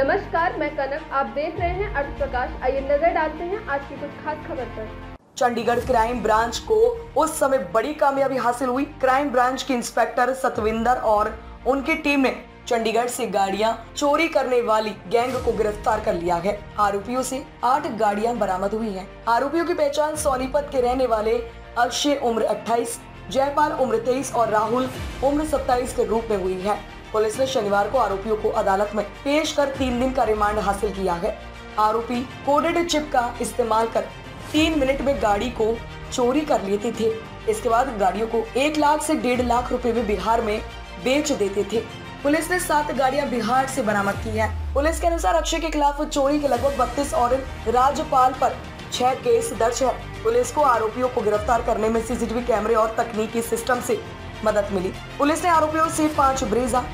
नमस्कार मैं कनक। आप देख रहे हैं अर्थ प्रकाश आइए नज़र डालते हैं आज की कुछ खास खबर पर। चंडीगढ़ क्राइम ब्रांच को उस समय बड़ी कामयाबी हासिल हुई। क्राइम ब्रांच के इंस्पेक्टर सतविंदर और उनकी टीम ने चंडीगढ़ से गाड़ियाँ चोरी करने वाली गैंग को गिरफ़्तार कर लिया है। आरोपियों से आठ गाड़ियाँ बरामद हुई हैं। आरोपियों की पहचान सोनीपत के रहने वाले अक्षय उम्र 28, जयपाल उम्र 23 और राहुल उम्र 27 के रूप में हुई है। पुलिस ने शनिवार को आरोपियों को अदालत में पेश कर तीन दिन का रिमांड हासिल किया है। आरोपी कोडेड चिप का इस्तेमाल कर तीन मिनट में गाड़ी को चोरी कर लेते थे। इसके बाद गाड़ियों को एक लाख से डेढ़ लाख रुपए में बिहार में बेच देते थे। पुलिस ने सात गाड़ियाँ बिहार से बरामद की हैं। पुलिस के अनुसार अक्षय के खिलाफ चोरी के लगभग बत्तीस और राजपाल पर छह केस दर्ज है। पुलिस को आरोपियों को गिरफ़्तार करने में सीसीटीवी कैमरे और तकनीकी सिस्टम से मदद मिली। पुलिस ने आरोपियों से पाँच ब्रेजा,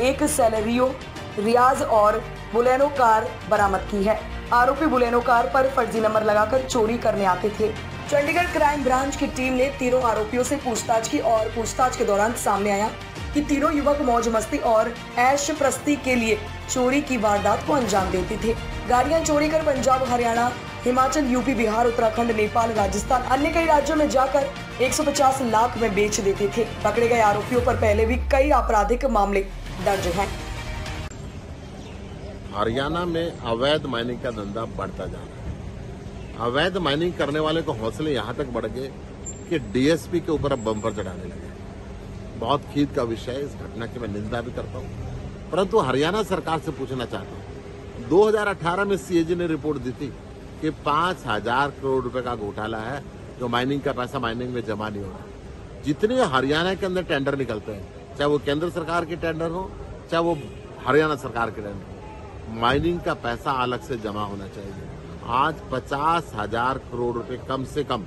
एक सैलरियो, रियाज और बुलेनो कार बरामद की है। आरोपी बुलेनो कार पर फर्जी नंबर लगाकर चोरी करने आते थे। चंडीगढ़ क्राइम ब्रांच की टीम ने तीनों आरोपियों से पूछताछ की और पूछताछ के दौरान सामने आया कि तीनों युवक मौज मस्ती और ऐश प्रस्ती के लिए चोरी की वारदात को अंजाम देते थे। गाड़ियाँ चोरी कर पंजाब, हरियाणा हिमाचल, यूपी, बिहार, उत्तराखंड, नेपाल, राजस्थान, अन्य कई राज्यों में जाकर 150 लाख में बेच देते थे। पकड़े गए आरोपियों पर पहले भी कई आपराधिक मामले दर्ज हैं। हरियाणा में अवैध माइनिंग का धंधा बढ़ता जा रहा है। अवैध माइनिंग करने वाले को हौसले यहाँ तक बढ़ गए कि डीएसपी के ऊपर अब बम्पर चढ़ाने लगे बहुत खीद का विषय है, इस घटना की मैं निंदा भी करता हूँ। परंतु हरियाणा सरकार से पूछना चाहता हूँ। 2018 में सीएजी ने रिपोर्ट दी थी कि पाँच हज़ार करोड़ रुपए का घोटाला है जो माइनिंग का पैसा माइनिंग में जमा नहीं हो रहा जितने हरियाणा के अंदर टेंडर निकलते हैं, चाहे वो केंद्र सरकार के टेंडर हो, चाहे वो हरियाणा सरकार के टेंडर हो माइनिंग का पैसा अलग से जमा होना चाहिए। आज पचास हज़ार करोड़ रुपए कम से कम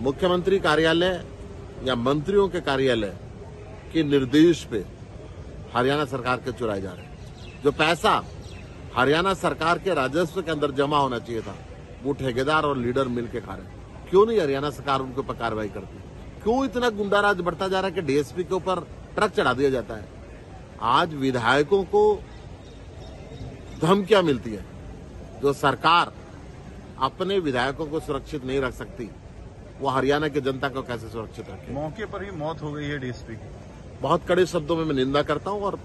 मुख्यमंत्री कार्यालय या मंत्रियों के कार्यालय के निर्देश पे हरियाणा सरकार के चुराए जा रहे हैं। जो पैसा हरियाणा सरकार के राजस्व के अंदर जमा होना चाहिए था। वो ठेकेदार और लीडर मिल के खा रहे क्यों नहीं हरियाणा सरकार उनके ऊपर कार्रवाई करती? क्यों इतना गुंडाराज बढ़ता जा रहा है कि डीएसपी के ऊपर ट्रक चढ़ा दिया जाता है? आज विधायकों को धमकियाँ मिलती है। जो सरकार अपने विधायकों को सुरक्षित नहीं रख सकती वो हरियाणा की जनता को कैसे सुरक्षित रखे मौके पर ही मौत हो गई है डीएसपी की। बहुत कड़े शब्दों में मैं निंदा करता हूँ और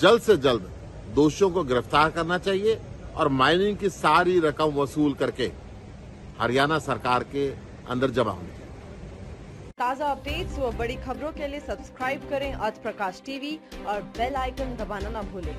जल्द से जल्द दोषियों को गिरफ़्तार करना चाहिए और माइनिंग की सारी रकम वसूल करके हरियाणा सरकार के अंदर जमा होनी चाहिए। ताज़ा अपडेट्स व बड़ी खबरों के लिए सब्सक्राइब करें आज प्रकाश टीवी और बेल आइकन दबाना ना भूलें।